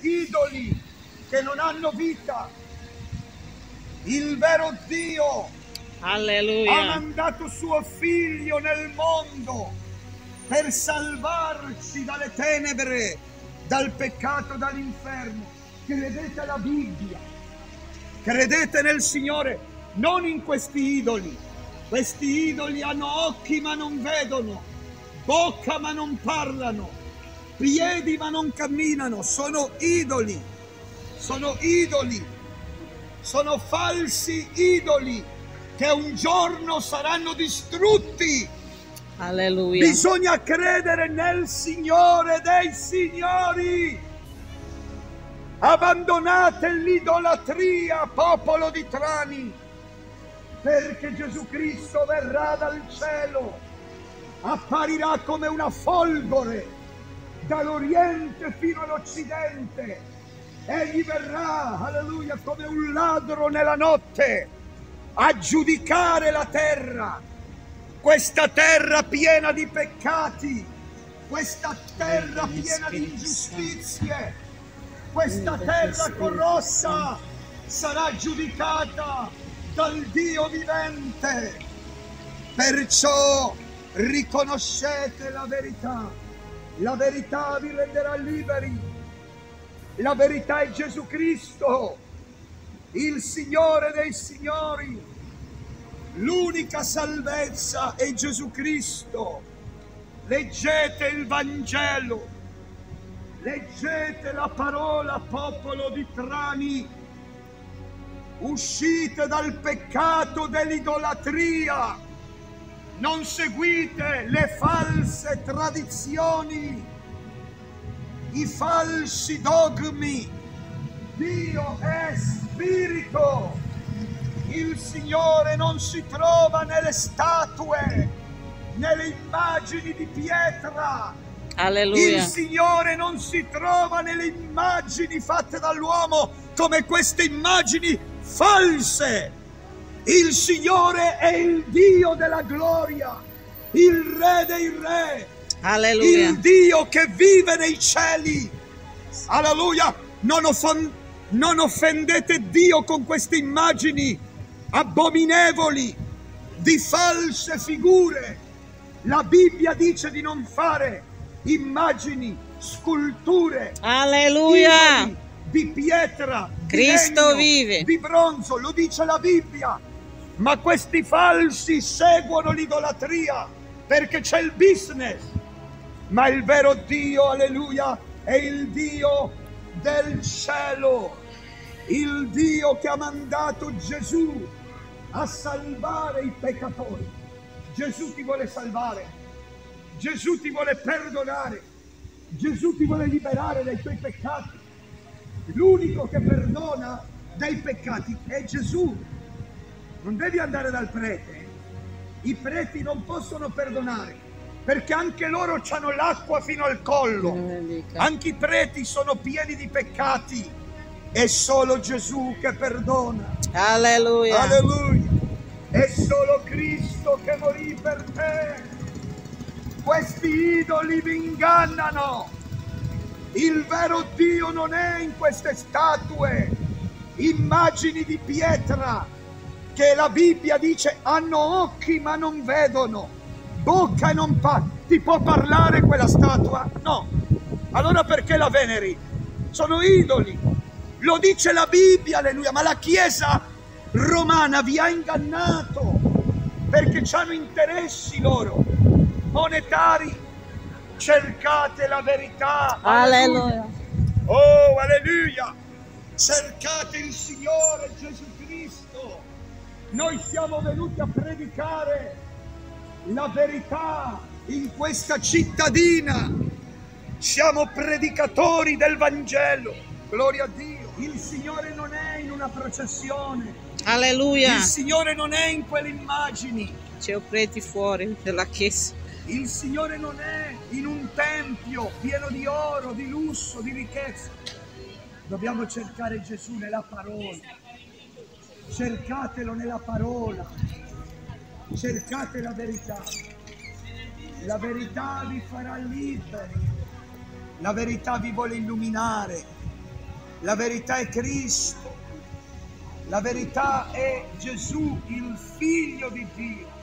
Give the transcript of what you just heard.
idoli che non hanno vita. Il vero Dio ha Alleluia. mandato suo figlio nel mondo per salvarci dalle tenebre, dal peccato, dall'inferno. Credete alla Bibbia, credete nel Signore, non in questi idoli. Questi idoli hanno occhi ma non vedono, bocca ma non parlano, piedi ma non camminano, sono idoli, sono idoli, sono falsi idoli che un giorno saranno distrutti. Alleluia. Bisogna credere nel Signore dei Signori. Abbandonate l'idolatria, popolo di Trani, perché Gesù Cristo verrà dal cielo, apparirà come una folgore dall'Oriente fino all'Occidente. Egli verrà, alleluia, come un ladro nella notte a giudicare la terra questa terra piena di peccati, questa terra piena di ingiustizie, questa terra corrossa sarà giudicata dal Dio vivente. Perciò riconoscete la verità, la verità vi renderà liberi, la verità è Gesù Cristo, il Signore dei Signori. L'unica salvezza è Gesù Cristo. Leggete il Vangelo, leggete la parola, popolo di Trani. Uscite dal peccato dell'idolatria. Non seguite le false tradizioni, i falsi dogmi. Dio è spirito. Il Signore non si trova nelle statue, nelle immagini di pietra. Il Alleluia. Signore non si trova nelle immagini fatte dall'uomo come queste immagini false. Il Signore è il Dio della gloria, il Re dei Re, Alleluia. il Dio che vive nei cieli. Alleluia! Non, offon- non offendete Dio con queste immagini abominevoli di false figure. La Bibbia dice di non fare immagini, sculture, Alleluia. idoli di pietra, di Cristo legno, vive. di bronzo, lo dice la Bibbia. Ma questi falsi seguono l'idolatria perché c'è il business. Ma il vero Dio, alleluia, è il Dio del cielo, il Dio che ha mandato Gesù a salvare i peccatori. Gesù ti vuole salvare, Gesù ti vuole perdonare, Gesù ti vuole liberare dai tuoi peccati. L'unico che perdona dai peccati è Gesù. Non devi andare dal prete. I preti non possono perdonare perché anche loro hanno l'acqua fino al collo. Anche i preti sono pieni di peccati. È solo Gesù che perdona. Alleluia. Alleluia. È solo Cristo che morì per te. Questi idoli vi ingannano. Il vero Dio non è in queste statue, immagini di pietra, che la Bibbia dice hanno occhi ma non vedono, bocca e non parlano. Ti può parlare quella statua? No. Allora perché la veneri? Sono idoli. Lo dice la Bibbia, alleluia, ma la Chiesa romana vi ha ingannato perché hanno interessi loro monetari. Cercate la verità. Alleluia. Oh, alleluia! Cercate il Signore Gesù Cristo. Noi siamo venuti a predicare la verità in questa cittadina. Siamo predicatori del Vangelo. Gloria a Dio. Il Signore non è in una processione. Alleluia. Il Signore non è in quelle immagini. C'è un preti fuori della chiesa. Il Signore non è in un tempio pieno di oro, di lusso, di ricchezza. Dobbiamo cercare Gesù nella parola. Cercatelo nella parola. Cercate la verità. La verità vi farà liberi. La verità vi vuole illuminare. La verità è Cristo. La verità è Gesù, il figlio di Dio.